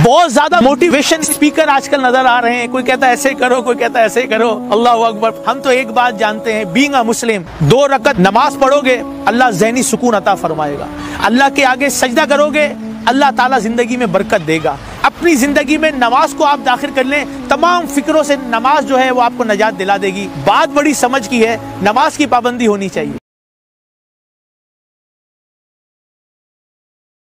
बहुत ज़्यादा motivation speaker आजकल नज़र आ रहे हैं। कोई कहता है, ऐसे करो, कोई कहता है, ऐसे करो। अल्लाह अकबर। हम तो एक बात जानते हैं बींग अ मुस्लिम दो रकत नमाज़ पढ़ोगे, अल्लाह जहनी सुकून अता फरमाएगा। अल्लाह के आगे सजदा करोगे, अल्लाह ताला ज़िंदगी में बरकत देगा। अपनी ज़िंदगी में नमाज़ को आप दाखिल कर लें, तमाम फिक्रों से नमाज़ जो है वो आपको नजात दिला देगी। बात बड़ी समझ की है, नमाज़ की पाबंदी होनी चाहिए।